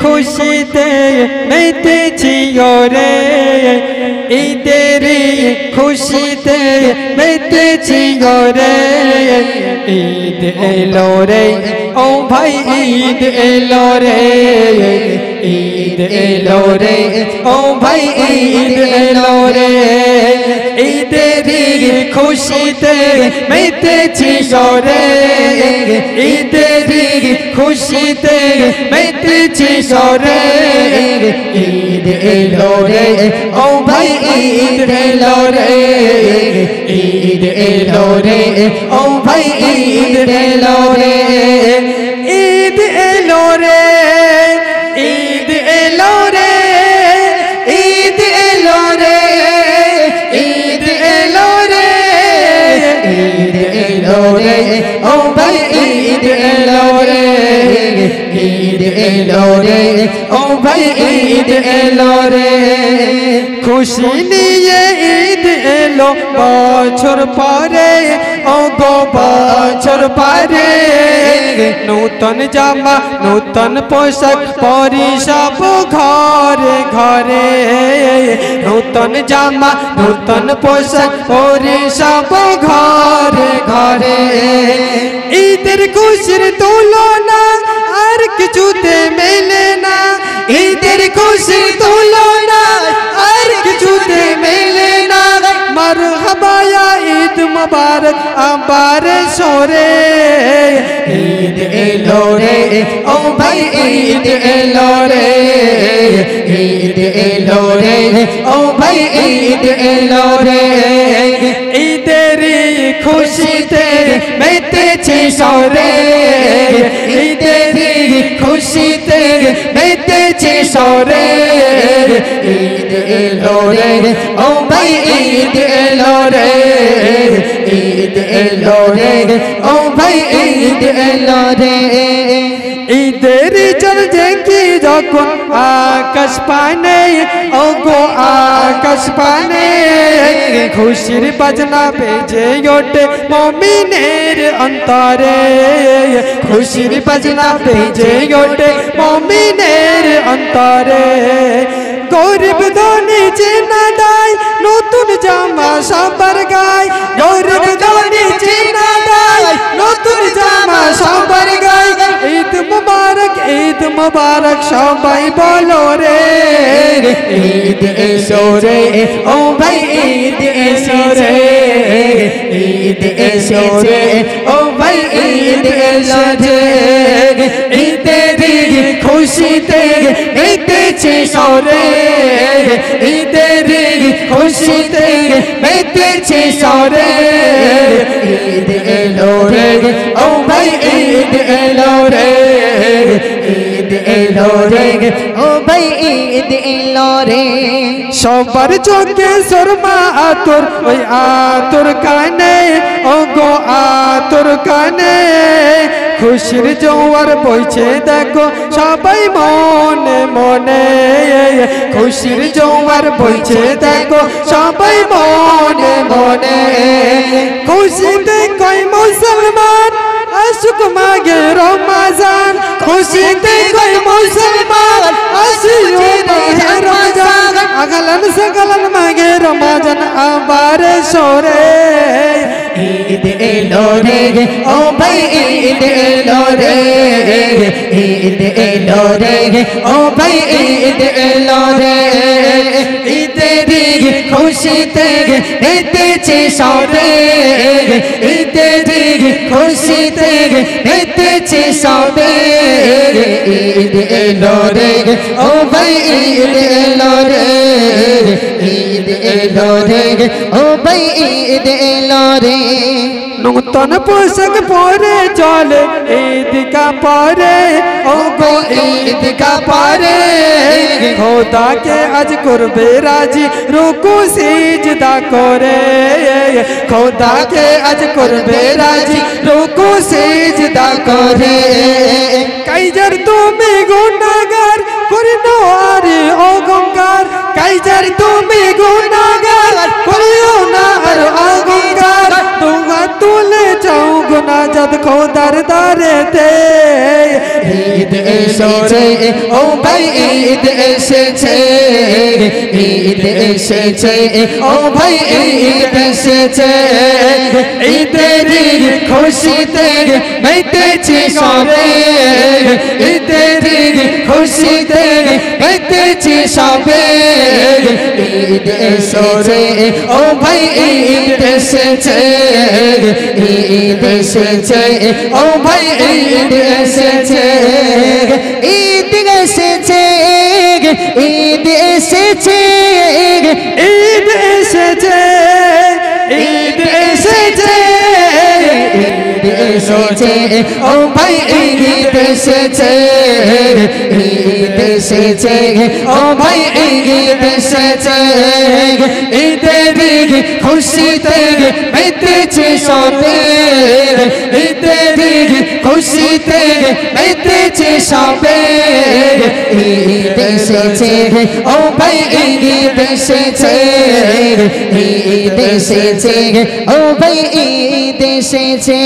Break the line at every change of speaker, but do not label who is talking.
খুশিতে মেতেছি ওরে। ঈদের খুশিতে মেতেছি ওরে। ঈদ এলো রে, ও ভাই, ঈদ এলো রে। ईद एलो रे, ओ भाई ईद एलो रे। ईद री खुशी ते मेते छियो ईद री खुशी ते मेते छियो ईद एलो रे, ओ भाई ईद एलो रे। ईद एलो रे, ओ भाई ईद एलो रे। রে ও ভাই ঈদ এলো রে ঈদ এলো রে ও ভাই ঈদ এলো রে খুশি নিয়ে ঈদ এলো বছর পরে ও গো বছর পরে নূতন জামা, নূতন পোশাক পরি সব ঘরে ঘরে। নূতন জামা, নূতন পোশাক পরি সব ঘরে ঘরে। ঈদের খুশির তুলনা আর কিছুতে মেলে না। ঈদের খুশির তুলনা আর কিছুতে মেলে না। মার হবায়া ঈদ মুবারক, আবার সরে भाई, ईद एलो रे ईद एलो रे ओ भाई, ईद एलो रे ईद री खुशी ते मैं ते छी सौरे ईद री खुशी ते मैं ते छी सौरे ईद एलो रे ओ भाई, ईद एलो रे ईद एलो ओ भाई, ईद एलो रे ঈদের চল দেখি যখন আকাশ পানে ও গো আকাশ পানে, খুশির বাজনা বেজে ওঠে মমিনের অন্তরে। খুশির বাজনা বেজে ওঠে মমিনের অন্তরে। গরিব ধনী চেনা দায় নতুন জামা সবার গায়, গরিব মুবারক সবাই বলো রে। ঈদ এসো রে। ও ভাই, ঈদ এসো রে। ঈদ এসো রে। ও ভাই, ঈদ এসো রে। ঈদের খুশিতে মেতেছে সরে। ঈদের খুশিতে মেতেছে সরে। এলো রে। ও ভাই, ঈদ এলো রে। সবার চোখে সুরমা আতর, ওই আতর কানে। ও গো আতর কানে। খুশির জোয়ার বইছে, দেখো সবাই মনে মনে। খুশির জোয়ার বইছে, দেখো সবাই মনে মনে। খুশিতে কই মুসলমান আসুক মাগে खुशी ते कोई मुसलमान असियो मांगे रमज़ान अगलन से गलन मांगे रमज़ान आबारे
शोरे। ईद एलो रे ओ भाई ईद एलो रे ईद एलो रे ओ भाई ईद एलो रे খুশিতে মেতেছে সবে ঈদের খুশিতে মেতেছে সবে ঈদ এলো রে ও ভাই ঈদ এলো রে ঈদ এলো রে ও ভাই ঈদ এলো রে
নূতন পোশাক পরে চলে ঈদগা পরে। ও গো ঈদগা পরে। খোদাকে আজ করবে রাজি, রুকু সিজদা করে। খোদাকে আজ করবে রাজি, রুকু সিজদা করে। কাইজার তুমি গুনাহগার, করিনো আরে ও গঙ্গার কাইজার তুমি গুনাহগার खुद को दर दर दे। ईद ऐसे छे, ओ भाई ईद ऐसे
छे। ईद ऐसे छे, ओ भाई ईद ऐसे छे। ईद तेरी खुशी तेरी मैं तेज़ी सोरे ईद तेरी खुशी तेरी मैं तेज़ी सोरे ईद ऐसे छे, ओ भाई ईद ऐसे छे। ईद ऐसे छे এসেছে ও ভাই
ঈদ এসেছে ঈদ এসেছে ঈদ
ঈদ এসেছে ও ভাই ঈদ এসেছে ঈদ এসেছে ও ভাই ঈদ এসেছে ঈদের খুশিতে মেতেছে সবে ঈদের খুশিতে মেতেছে সবে ঈদ এসেছে ও ভাই ঈদ এসেছে ঈদ এসেছে ও ভাই ঈদ এসেছে